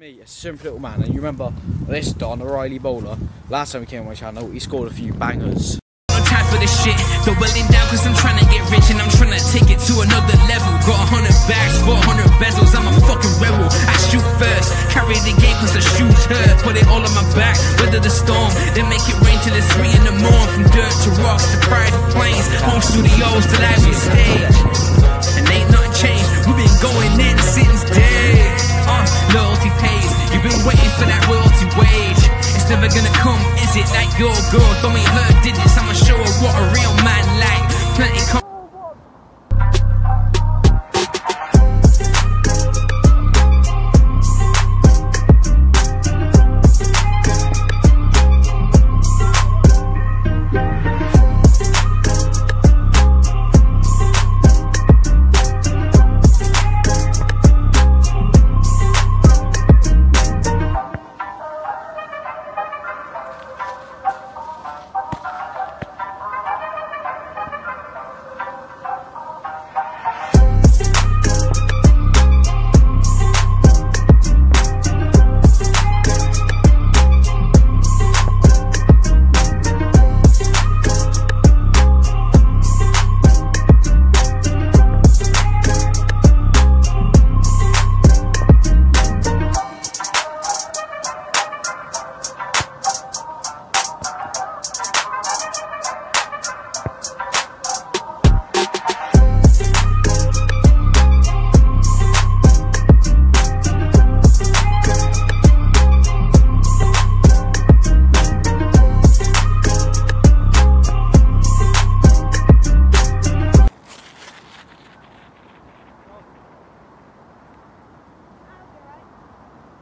Me, a simple little man, and you remember this Don O'Reilly bowler. Last time he came on my channel, he scored a few bangers. For this shit. Down cause I'm trying to get rich and I'm trying to take it to another level. Got a hundred bags, 400 bezels, I'm a fucking rebel. I shoot first, carry the game cause the shoes hurt. Put it all on my back, weather the storm. Then make it rain till it's three in the morning. From dirt to rocks to private planes. Home studios stage. For that royalty wage. It's never gonna come, is it? Like your girl, don't make her did this. I'ma show her what a real man like. Plenty come.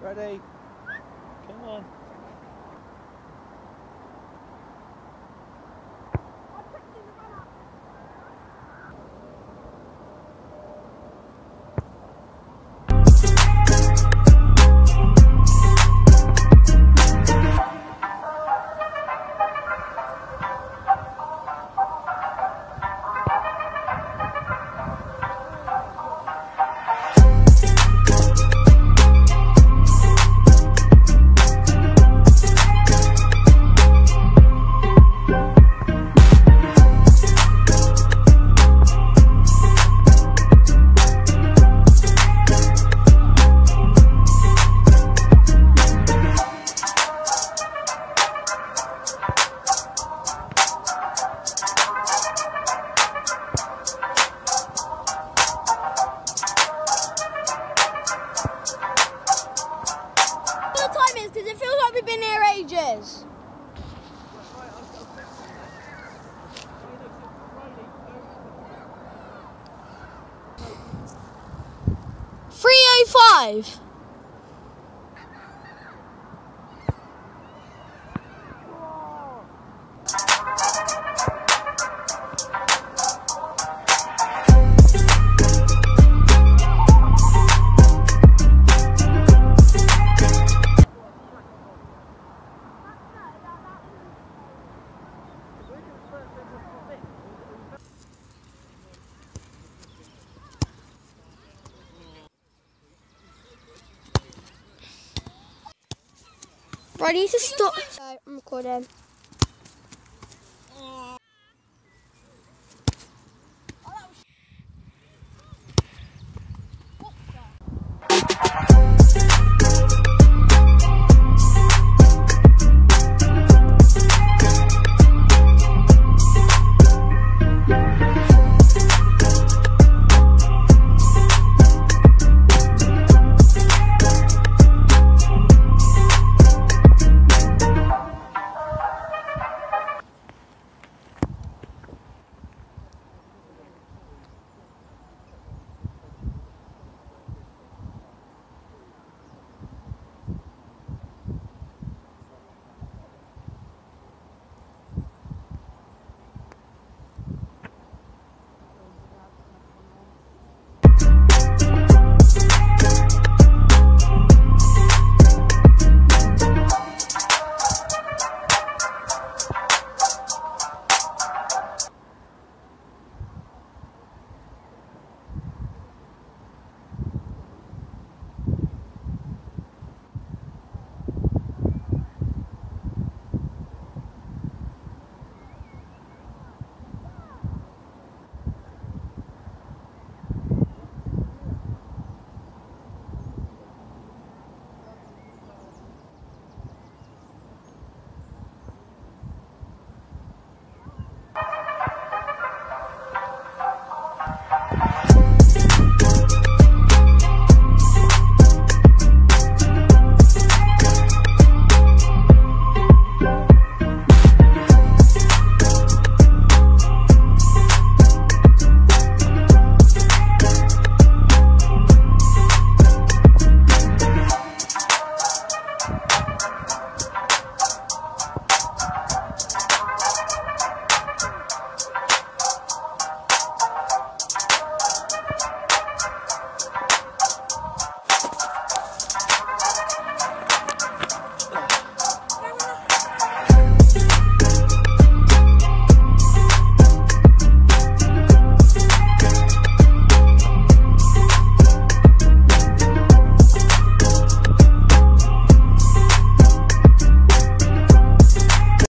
Ready? Come on. Been here ages. Three oh five. Right, I need to stop. I'm recording.